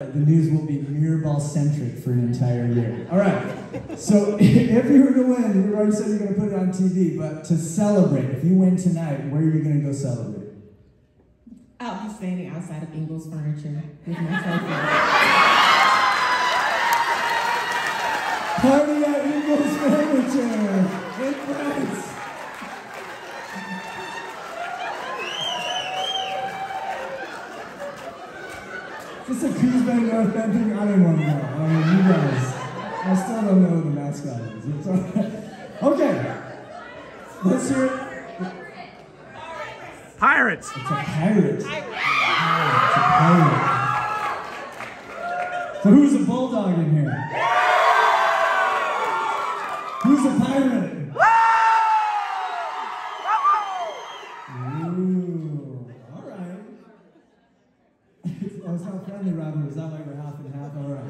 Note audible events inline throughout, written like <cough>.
The news will be Mirrorball centric for an entire year. All right. So <laughs> if you were to win, you already said you're going to put it on TV, but to celebrate, if you win tonight, where are you going to go celebrate? I'll be standing outside of Ingles Furniture with my trophy. Party at Ingles Furniture Is this a Coos Bay North Bend thing? I don't want to know. I mean, you guys. I still don't know who the mascot is. It's all right. Okay. Let's hear it. Pirates. It's a pirate. Pirate. It's a pirate. So who's a bulldog in here? Who's a pirate? It's not friendly, Robert. It's not like we're half and half. All right.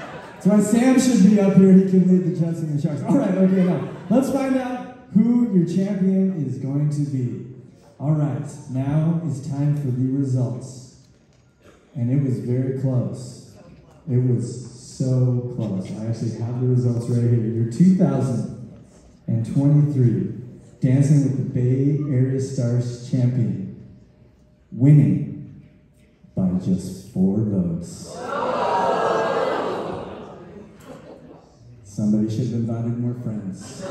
<laughs> So Sam should be up here. He can lead the Jets and the Sharks. All right. Okay. Now let's find out who your champion is going to be. All right. Now is time for the results, and it was very close. It was so close. I actually have the results right here. Your 2023 Dancing with the Bay Area Stars champion, winning just four votes. Somebody should have invited more friends.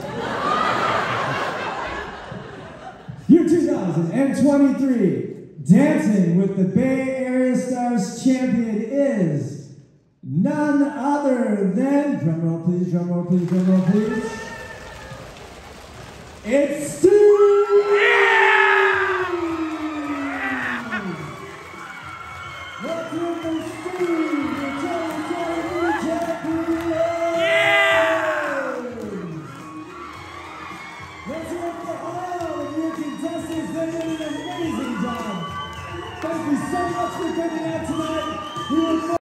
Your 2023 Dancing with the Bay Area Stars champion is none other than, drumroll please, drumroll please, drumroll please. It's Steve! Thank you so much for coming out tonight.